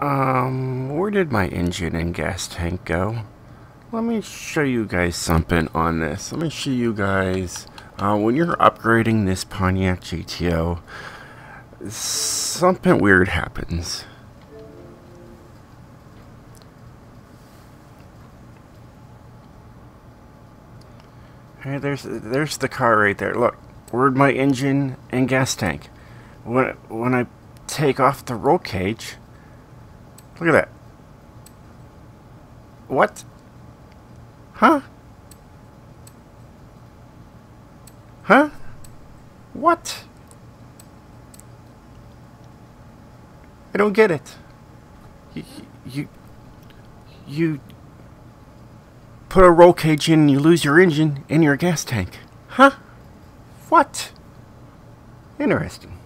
Um, where did my engine and gas tank go? Let me show you guys something on this. Let me show you guys, uh, when you're upgrading this Pontiac GTO, something weird happens. Hey, there's there's the car right there. Look, where'd my engine and gas tank? When when I take off the roll cage, look at that. What? Huh? Huh? What? I don't get it. You, you, you put a roll cage in and you lose your engine and your gas tank. Huh? What? Interesting.